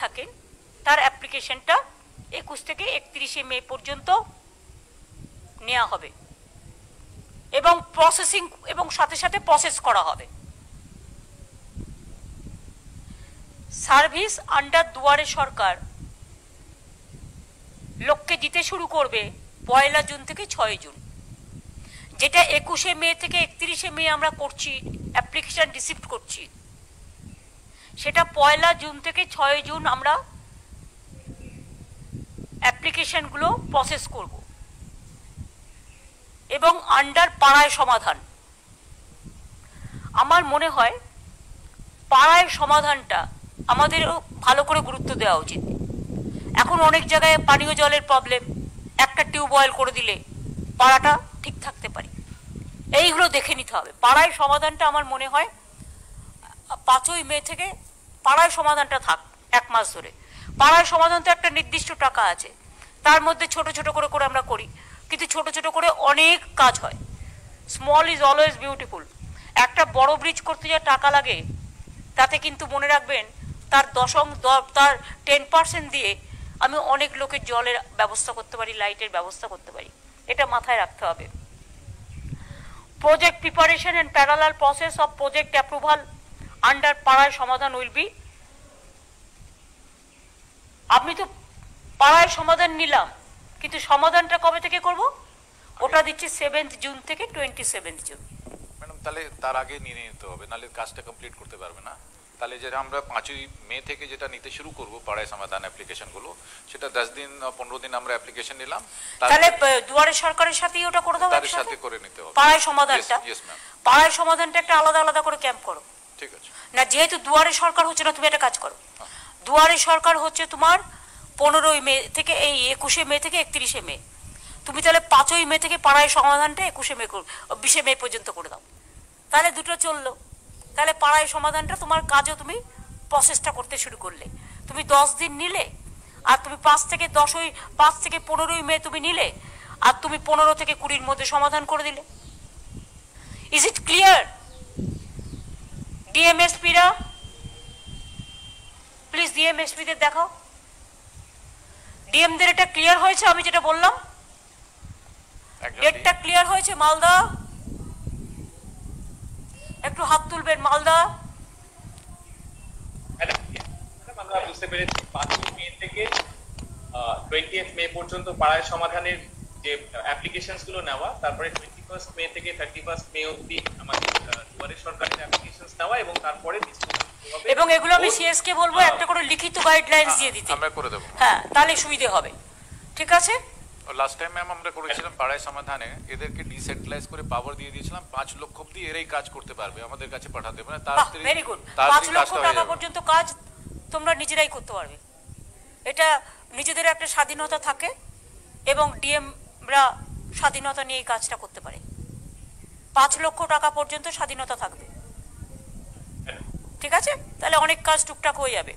থাকেন, তার অ্যাপ্লিকেশনটা একুশ থেকে একত্রিশে মে পর্যন্ত নেওয়া হবে এবং প্রসেসিং এবং সাথে সাথে প্রসেস করা হবে। সার্ভিস আন্ডার দুয়ারে সরকার লোককে দিতে শুরু করবে পয়লা জুন থেকে ছয় জুন। যেটা একুশে মে থেকে একত্রিশে মে আমরা করছি অ্যাপ্লিকেশন রিসিভ করছি। সেটা পয়লা জুন থেকে ছয় জুন আমরা অ্যাপ্লিকেশনগুলো প্রসেস করব। এবং আন্ডার পাড়ায় সমাধান। আমার মনে হয় পাড়ায় সমাধানটা আমাদেরও ভালো করে গুরুত্ব দেওয়া উচিত। এখন অনেক জায়গায় পানীয় জলের প্রবলেম একটা টিউবওয়েল করে দিলে পাড়াটা ঠিক থাকতে পারে। এইগুলো দেখে নিতে হবে। পাড়ায় সমাধানটা আমার মনে হয় পাঁচই মে থেকে পাড়ায় সমাধানটা থাক, এক মাস ধরে। পাড়ায় সমাধান তো একটা নির্দিষ্ট টাকা আছে। তার মধ্যে ছোট ছোট করে করে আমরা করি। কিন্তু ছোট ছোট করে অনেক কাজ হয়। স্মল ইজ অলওয়েজ বিউটিফুল একটা বড় ব্রিজ করতে যা টাকা লাগে, তাতে কিন্তু মনে রাখবেন, তার দশম তার টেন পার্সেন্ট দিয়ে আমি অনেক লোকের জলের ব্যবস্থা করতে পারি, লাইটের ব্যবস্থা করতে পারি। এটা মাথায় রাখতে হবে। Project preparation and parallel process of project approval under পাড়ায় সমাধান উইল বি আপনি তো পাড়ায় সমাধান নিলাম কিন্তু সমাধানটা কবে থেকে করব? ওটা দিচ্ছি সেভেন্থ জুন থেকে টোয়েন্টি সেভেন্থ জুন ম্যাডাম তাহলে তার আগে নিয়ে নিতে হবে নাহলে কাজটা কমপ্লিট করতে পারবে না। তাহলে যেটা আমরা পাঁচই মে থেকে যেটা নিতে শুরু করব পাড়ায় সমাধান অ্যাপ্লিকেশনগুলো সেটা দশ দিন পনেরো দিন আমরা অ্যাপ্লিকেশন নিলাম। তাহলে দুয়ারে সরকারের সাথেই ওটা করে দাও তাদের সাথে করে নিতে হবে। পাড়ায় সমাধানটা? পাড়ায় সমাধানটা একটা আলাদা আলাদা করে ক্যাম্প করো। ঠিক আছে। না, যেহেতু দুয়ারে সরকার হচ্ছে না, তুমি একটা কাজ করো। দুয়ারে সরকার হচ্ছে তোমার পনেরোই মে থেকে এই একুশে মে থেকে একত্রিশে মে। তুমি তাহলে পাঁচই মে থেকে পাড়ায় সমাধানটা একুশে মে বিশে মে পর্যন্ত করে দাও। তাহলে দুটো চলল। তাহলে পাড়ায় সমাধানটা তোমার কাজও তুমি প্রসেসটা করতে শুরু করলে। তুমি দশ দিন নিলে, আর তুমি পাঁচ থেকে দশই, পাঁচ থেকে পনেরোই মে তুমি নিলে, আর তুমি পনেরো থেকে কুড়ির মধ্যে সমাধান করে দিলে। ইজ ইট ক্লিয়ার ডিএমএসপিরা প্লিজ ডিএমএসপিদের দেখাও ডিএমদের এটা ক্লিয়ার হয়েছে আমি যেটা বললাম? ডেটটা ক্লিয়ার হয়েছে মালদা? একটু হাত তুলবেন মালদা। আমরা বুঝতে পেরেছি। পাঁচই মে থেকে টোয়েন্টি মে পর্যন্ত পাড়ায় সমাধানের যে অ্যাপ্লিকেশনসগুলো নেওয়া তারপরে টোয়েন্টি ফার্স্ট মে থেকে থার্টি ফার্স্ট মে অবধি আমাদের আহ, দুয়ারে সরকারের অ্যাপ্লিকেশনস নেওয়া এবং তারপরে। এবং এগুলো আমি সিএস কে বলব একটা করে লিখিত গাইডলাইন্স দিয়ে দিতে। আমরা করে দেবো। হ্যাঁ তাহলে সুবিধে হবে। ঠিক আছে? লাস্ট টাইম ম্যাম আমরা করেছিলাম পাড়ায় সমাধানে। এদেরকে ডিসেন্ট্রালাইজ করে পাওয়ার দিয়ে দিয়েছিলাম। পাঁচ লক্ষ অব্দি এরাই কাজ করতে পারবে আমাদের কাছে পাঠাতে মানে তাড়াতাড়ি ভেরি গুড পাঁচ লক্ষ টাকা পর্যন্ত কাজ তোমরা নিজেরাই করতে পারবে। এটা নিজেদের একটা স্বাধীনতা থাকে এবং ডিএমরা স্বাধীনতা নিয়ে এই কাজটা করতে পারি। পাঁচ লক্ষ টাকা পর্যন্ত স্বাধীনতা থাকবে। ঠিক আছে? তাহলে অনেক কাজ টুকটাক হয়ে যাবে।